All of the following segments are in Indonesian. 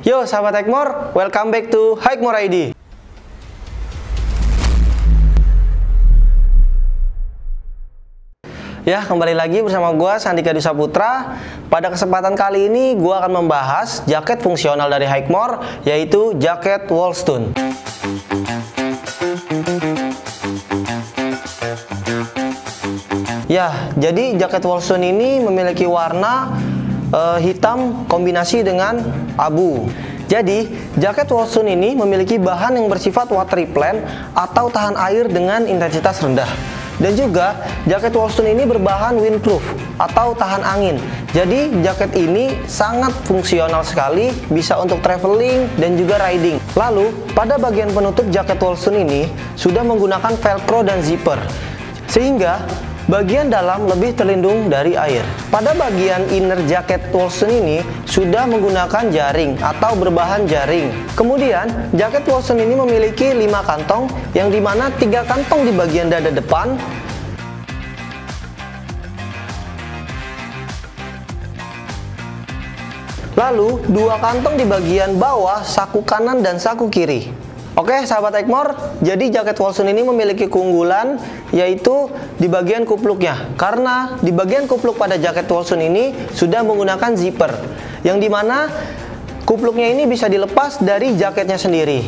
Yo sahabat Hikmore, welcome back to Hikmore ID. Ya, kembali lagi bersama gua Sandika Disa Putra. Pada kesempatan kali ini gua akan membahas jaket fungsional dari Hikmore yaitu jaket Wallstone. Ya, jadi jaket Wallstone ini memiliki warna uh, hitam kombinasi dengan abu. Jadi, jaket Wallstone ini memiliki bahan yang bersifat water repellent atau tahan air dengan intensitas rendah. Dan juga, jaket Wallstone ini berbahan windproof atau tahan angin. Jadi, jaket ini sangat fungsional sekali, bisa untuk traveling dan juga riding. Lalu, pada bagian penutup jaket Wallstone ini sudah menggunakan velcro dan zipper. Sehingga Bagian dalam lebih terlindung dari air. Pada bagian inner jaket Wilson ini sudah menggunakan jaring atau berbahan jaring. Kemudian, jaket Wilson ini memiliki 5 kantong yang di mana tiga kantong di bagian dada depan Lalu, dua kantong di bagian bawah saku kanan dan saku kiri. Oke, sahabat Ekmor, jadi jaket Wolson ini memiliki keunggulan yaitu di bagian kupluknya. Karena di bagian kupluk pada jaket Wolson ini sudah menggunakan zipper, yang di mana kupluknya ini bisa dilepas dari jaketnya sendiri.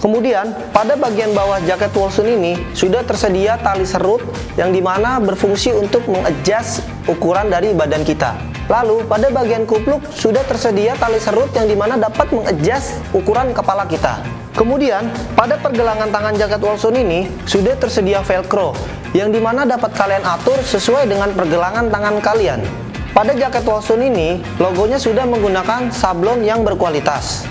Kemudian, pada bagian bawah jaket Wolson ini sudah tersedia tali serut yang di mana berfungsi untuk mengadjust ukuran dari badan kita. Lalu, pada bagian kupluk sudah tersedia tali serut yang di mana dapat mengadjust ukuran kepala kita. Kemudian, pada pergelangan tangan jaket Wilson ini sudah tersedia velcro yang di mana dapat kalian atur sesuai dengan pergelangan tangan kalian. Pada jaket Wilson ini, logonya sudah menggunakan sablon yang berkualitas.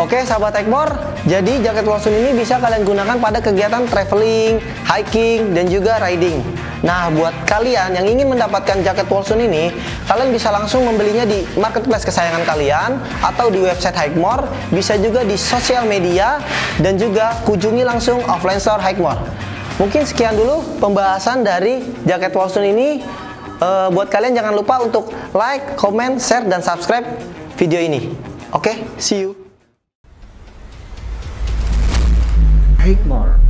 Oke sahabat Ekmor, jadi jaket Wilson ini bisa kalian gunakan pada kegiatan traveling, hiking, dan juga riding. Nah, buat kalian yang ingin mendapatkan jaket Wolson ini, kalian bisa langsung membelinya di marketplace kesayangan kalian atau di website Hikemore, bisa juga di sosial media dan juga kunjungi langsung offline store Hikemore. Mungkin sekian dulu pembahasan dari jaket Wolson ini. Uh, buat kalian jangan lupa untuk like, comment, share, dan subscribe video ini. Oke, okay, see you. Hikmore